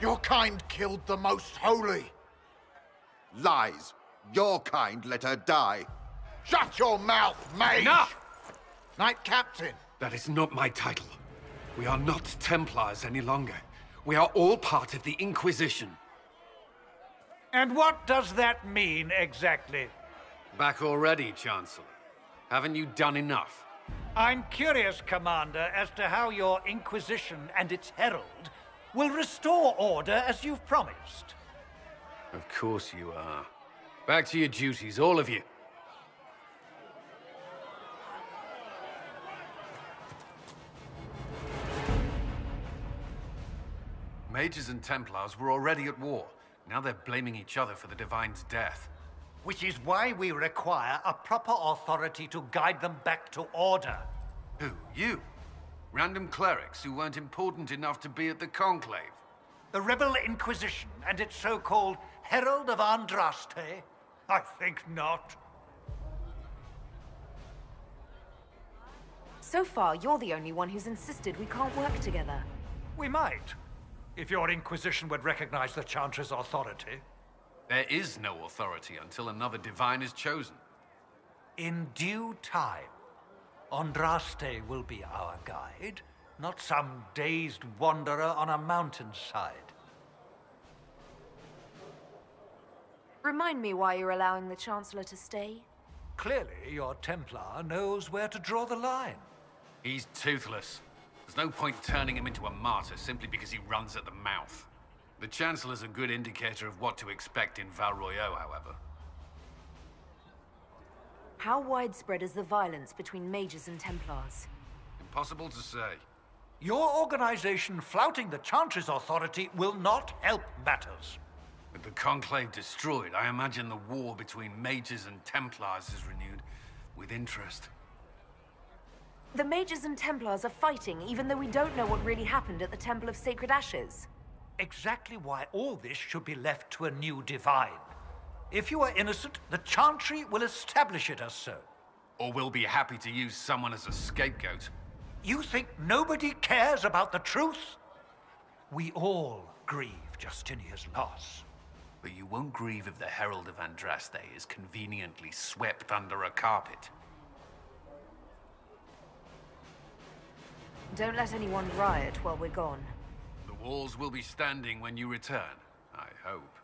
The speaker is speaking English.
Your kind killed the most holy. Lies. Your kind let her die. Shut your mouth, mage! Enough! Knight Captain. That is not my title. We are not Templars any longer. We are all part of the Inquisition. And what does that mean exactly? Back already, Chancellor. Haven't you done enough? I'm curious, Commander, as to how your Inquisition and its Herald will restore order as you've promised. Of course you are. Back to your duties, all of you. Mages and Templars were already at war. Now they're blaming each other for the Divine's death. Which is why we require a proper authority to guide them back to order. Who? You? Random clerics who weren't important enough to be at the Conclave? The Rebel Inquisition and its so-called Herald of Andraste? I think not. So far, you're the only one who's insisted we can't work together. We might, if your Inquisition would recognize the Chantry's authority. There is no authority until another Divine is chosen. In due time, Andraste will be our guide, not some dazed wanderer on a mountainside. Remind me why you're allowing the Chancellor to stay? Clearly, your Templar knows where to draw the line. He's toothless. There's no point turning him into a martyr simply because he runs at the mouth. The Chancellor's a good indicator of what to expect in Val Royeaux, however. How widespread is the violence between mages and Templars? Impossible to say. Your organization flouting the Chantry's authority will not help matters. With the Conclave destroyed, I imagine the war between mages and Templars is renewed with interest. The mages and Templars are fighting, even though we don't know what really happened at the Temple of Sacred Ashes. Exactly why all this should be left to a new divine. If you are innocent, the Chantry will establish it as so. Or we'll be happy to use someone as a scapegoat. You think nobody cares about the truth? We all grieve Justinia's loss. But you won't grieve if the Herald of Andraste is conveniently swept under a carpet. Don't let anyone riot while we're gone. The walls will be standing when you return, I hope.